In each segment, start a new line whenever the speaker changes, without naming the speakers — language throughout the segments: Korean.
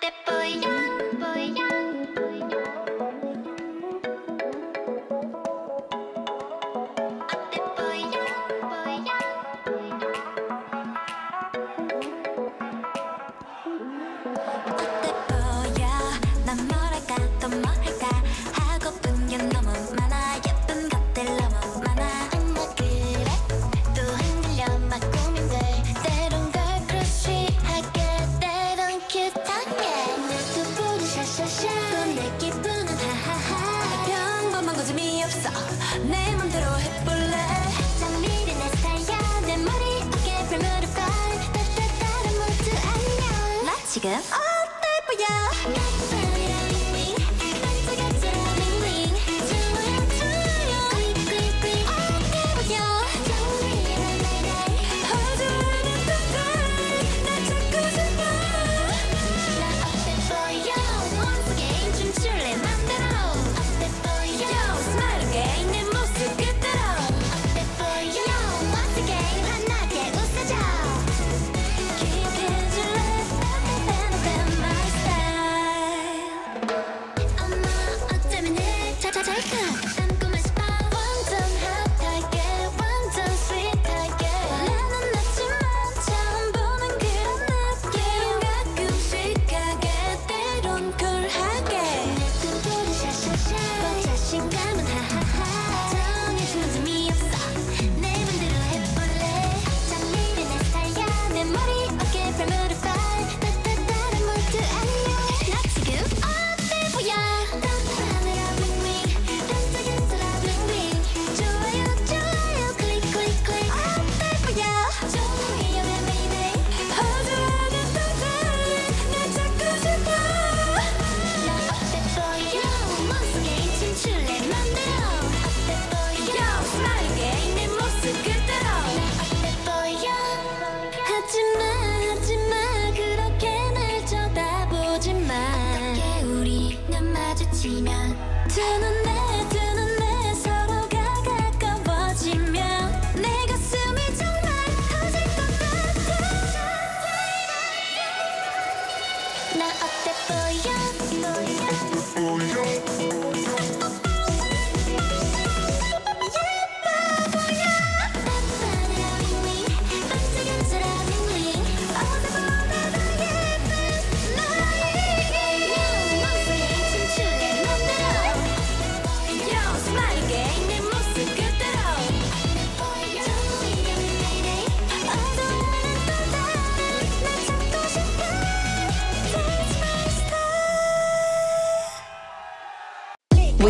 ってぽ 나 지금 지면 두 눈에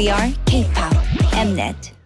we are K-pop Mnet.